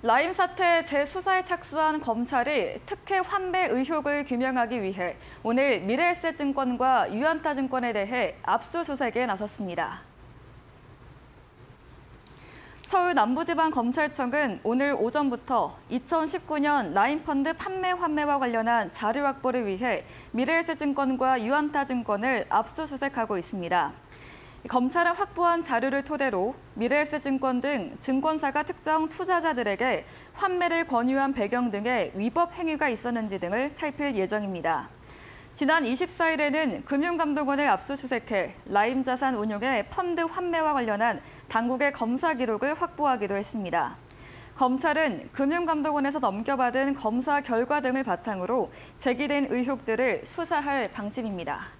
라임 사태 재수사에 착수한 검찰이 특혜 환매 의혹을 규명하기 위해 오늘 미래에셋증권과 유안타증권에 대해 압수수색에 나섰습니다. 서울 남부지방검찰청은 오늘 오전부터 2019년 라임펀드 판매 환매와 관련한 자료 확보를 위해 미래에셋증권과 유안타증권을 압수수색하고 있습니다. 검찰은 확보한 자료를 토대로 미래에셋증권 등 증권사가 특정 투자자들에게 환매를 권유한 배경 등의 위법 행위가 있었는지 등을 살필 예정입니다. 지난 24일에는 금융감독원을 압수수색해 라임 자산 운용의 펀드 환매와 관련한 당국의 검사 기록을 확보하기도 했습니다. 검찰은 금융감독원에서 넘겨받은 검사 결과 등을 바탕으로 제기된 의혹들을 수사할 방침입니다.